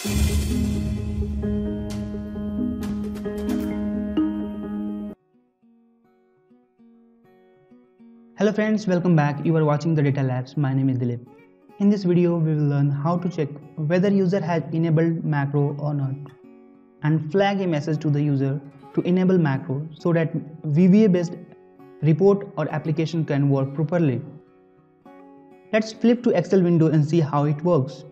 Hello friends, welcome back. You are watching the Data Labs. My name is Dilip. In this video, we will learn how to check whether user has enabled macro or not and flag a message to the user to enable macro so that VBA based report or application can work properly. Let's flip to Excel window and see how it works.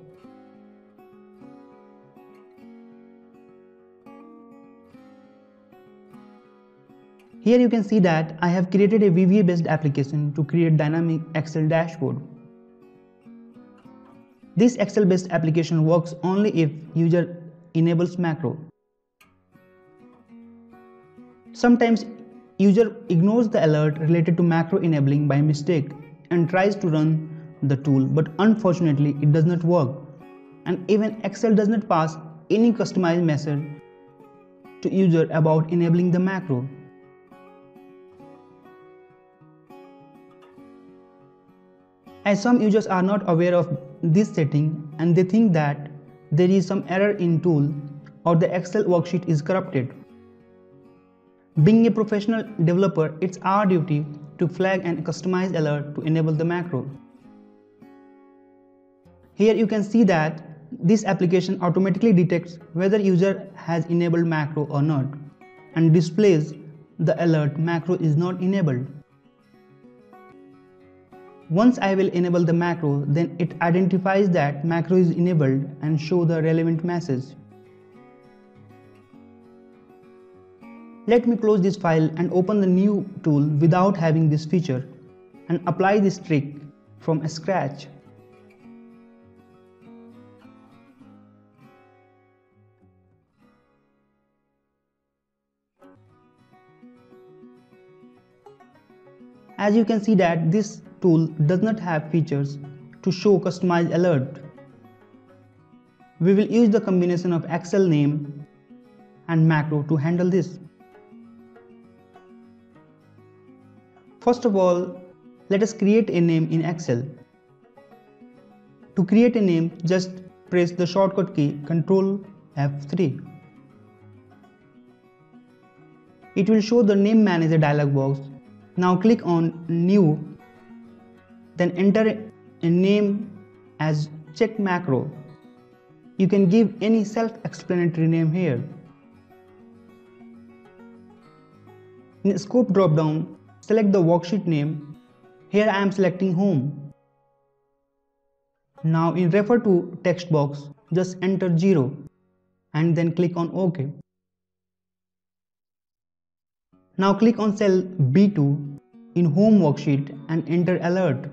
Here you can see that I have created a VBA based application to create dynamic Excel dashboard. This Excel based application works only if user enables macro. Sometimes user ignores the alert related to macro enabling by mistake and tries to run the tool but unfortunately it does not work and even Excel does not pass any customized message to user about enabling the macro. As some users are not aware of this setting and they think that there is some error in tool or the Excel worksheet is corrupted. Being a professional developer, it's our duty to flag and customize alert to enable the macro. Here you can see that this application automatically detects whether user has enabled macro or not and displays the alert macro is not enabled. Once I will enable the macro, then it identifies that macro is enabled and show the relevant message. Let me close this file and open the new tool without having this feature and apply this trick from scratch. As you can see that this tool does not have features to show customized alert. We will use the combination of Excel name and macro to handle this. First of all, let us create a name in Excel. To create a name, just press the shortcut key Ctrl F3. It will show the name manager dialog box. Now click on new then enter a name as check macro. You can give any self-explanatory name here. In scope drop-down, select the worksheet name. Here I am selecting home. Now in refer to text box, just enter 0 and then click on OK. Now click on cell B2 in home worksheet and enter alert.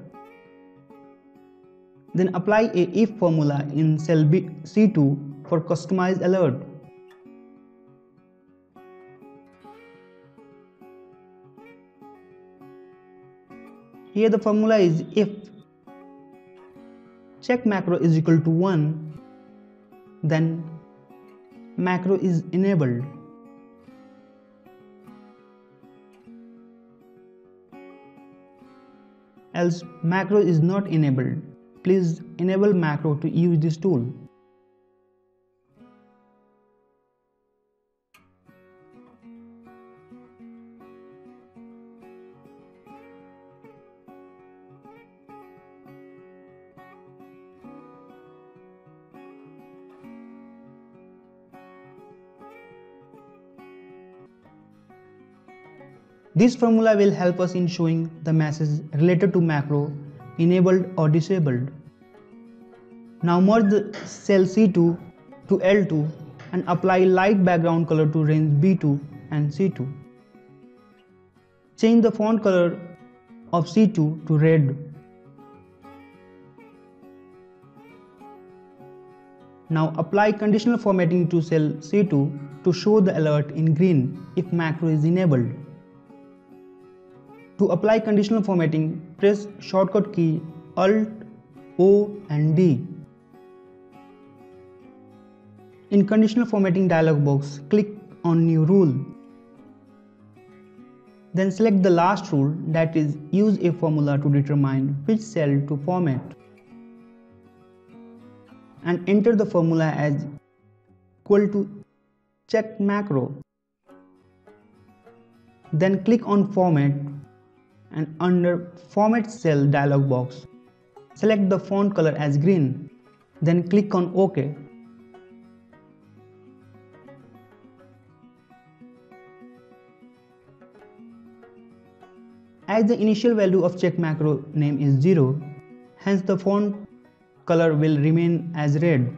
Then apply a if formula in cell B C2 for customized alert. Here the formula is if check macro is equal to 1 then macro is enabled. Else macro is not enabled please enable macro to use this tool. This formula will help us in showing the message related to macro enabled or disabled. Now merge the cell C2 to L2 and apply light background color to range B2 and C2. Change the font color of C2 to red. Now apply conditional formatting to cell C2 to show the alert in green if macro is enabled. To apply conditional formatting, press shortcut key Alt, O and D. In conditional formatting dialog box, click on new rule. Then select the last rule that is use a formula to determine which cell to format. And enter the formula as equal to check macro. Then click on format and under format cell dialog box, select the font color as green. Then click on OK. As the initial value of check macro name is 0, hence the font color will remain as red.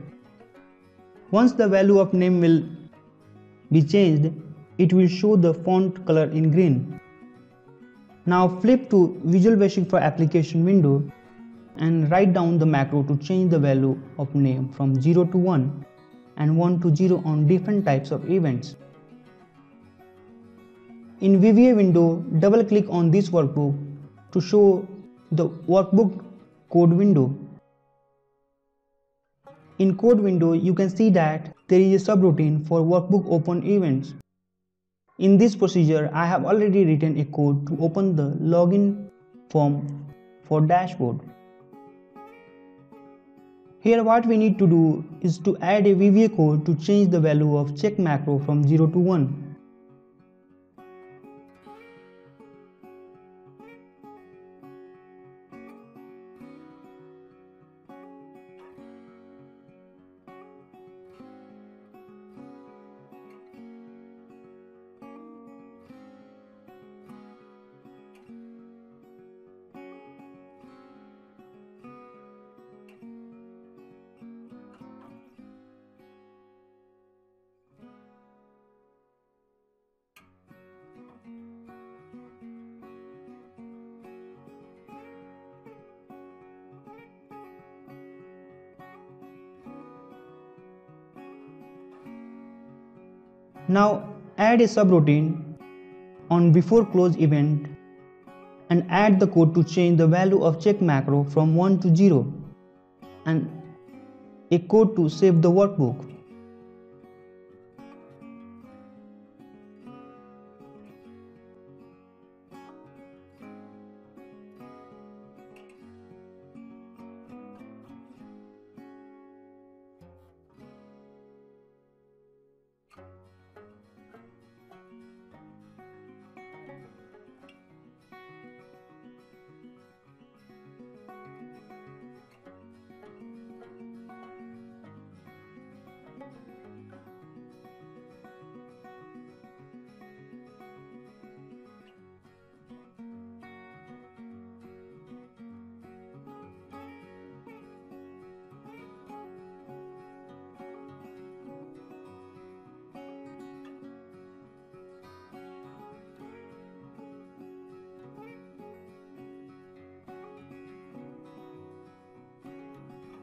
Once the value of name will be changed, it will show the font color in green. Now flip to Visual Basic for application window and write down the macro to change the value of name from 0 to 1 and 1 to 0 on different types of events. In VBA window, double click on this workbook to show the workbook code window. In code window, you can see that there is a subroutine for workbook open events. In this procedure, I have already written a code to open the login form for dashboard. Here what we need to do is to add a VBA code to change the value of check macro from 0 to 1. Now add a subroutine on before close event and add the code to change the value of check macro from 1 to 0 and a code to save the workbook.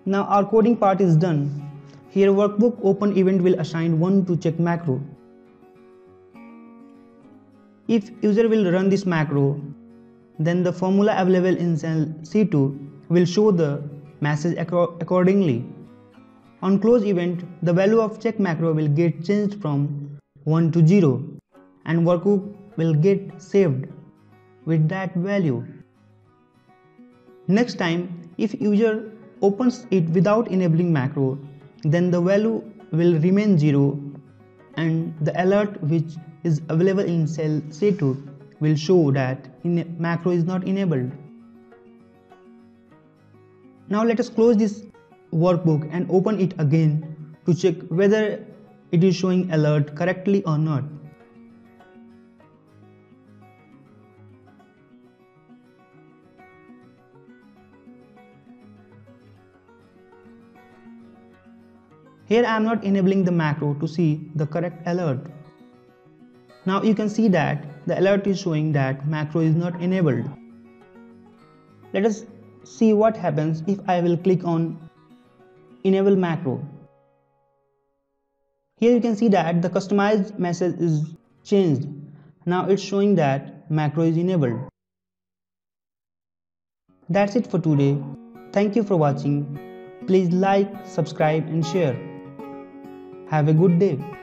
Now our coding part is done. Here workbook open event will assign 1 to check macro. If user will run this macro, then the formula available in cell C2 will show the message accordingly. On close event, the value of check macro will get changed from 1 to 0 and workbook will get saved with that value. Next time, if user opens it without enabling macro, then the value will remain 0 and the alert which is available in cell C2 will show that macro is not enabled. Now let us close this workbook and open it again to check whether it is showing alert correctly or not. Here I am not enabling the macro to see the correct alert. Now you can see that the alert is showing that macro is not enabled. Let us see what happens if I will click on enable macro. Here you can see that the customized message is changed. Now it's showing that macro is enabled. That's it for today. Thank you for watching. Please like, subscribe and share. Have a good day.